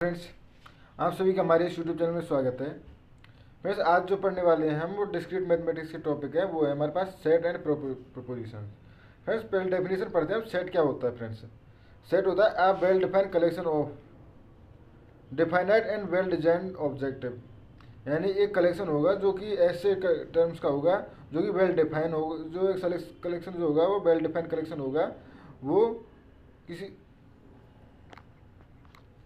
Friends आप सभी का हमारे इस यूट्यूब चैनल में स्वागत है। फ्रेंड्स आज जो पढ़ने वाले हैं, हम वो डिस्क्रीट मैथमेटिक्स के टॉपिक है, वो है हमारे पास सेट एंड प्रोपोजिशन फ्रेंड्स पहले डेफिनेशन पढ़ते हैं सेट क्या होता है फ्रेंड्स सेट होता है a well defined collection of definite and well design objective यानी एक कलेक्शन होगा जो कि ऐसे टर्म्स का होगा, जो कि वेल डिफाइन होगा जो एक कलेक्शन जो होगा, वो वेल डिफाइंड कलेक्शन होगा, वो किसी